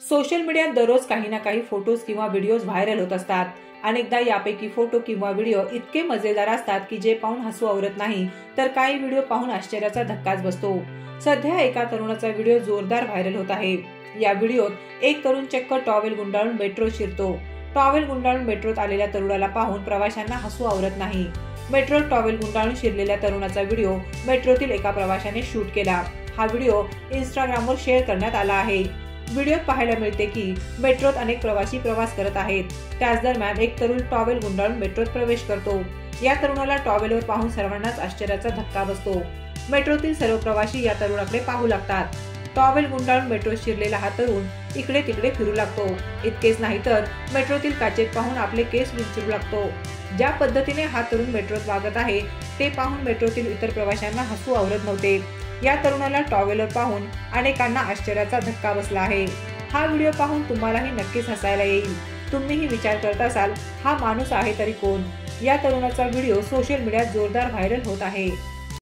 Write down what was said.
Social मीडियात दररोज काही ना काही फोटोज किंवा व्हिडिओज व्हायरल होत असतात. अनेकदा यापैकी फोटो किंवा व्हिडिओ इतके मजेदार असतात की जे पाहून हसू आवरत नाही तर काही व्हिडिओ पाहून आश्चर्याचा धक्काच बसतो. सध्या एका तरुणाचा व्हिडिओ जोरदार व्हायरल होत आहे. या व्हिडिओत एक तरुण चक्क टॉवेल गुंडाळून मेट्रो शिरतो. टॉवेल गुंडाळून मेट्रोत आलेल्या तरुणाला पाहून प्रवाशांना हसू आवरत नाही. मेट्रोत टॉवेल गुंडाळून शिरलेल्या तरुणाचा व्हिडिओ मेट्रोतील एका प्रवाशाने शूट केला. हा व्हिडिओ इंस्टाग्रामवर शेअर करण्यात आला आहे. व्हिडिओत पाहायला मिळते की मेट्रोत अनेक प्रवासी प्रवास करत आहेत. त्याच दरम्यान एक तरुण टॉवेल गुंडाळून मेट्रोत प्रवेश करतो. या तरुणाला टॉवेलवर पाहून सर्वांनाच आश्चर्याचा धक्का बसतो. मेट्रोतील सर्व प्रवासी या तरुणाकडे पाहू लागतात. टॉवेल गुंडाळून मेट्रो शिरलेला हा तरुण इकडे तिकडे फिरू लागतो. इतकेच नाही तर मेट्रोतील काचेत पाहून आपले केस विंचरू लागतो. ज्या पद्धतीने हा तरुण मेट्रोत वागत आहे ते पाहून मेट्रोतील इतर प्रवाशांना हसू आवरत नव्हते. या तरुणाला टॉवेलर पाहून अनेकांना आश्चर्याचा धक्का बसला आहे. हा व्हिडिओ पाहून तुम्हालाही नक्कीच हसायला येईल. तुम्हीही विचार करत असाल हा माणूस आहे तरी कोण? या तरुणाचा व्हिडिओ सोशल मीडियात जोरदार व्हायरल होत आहे.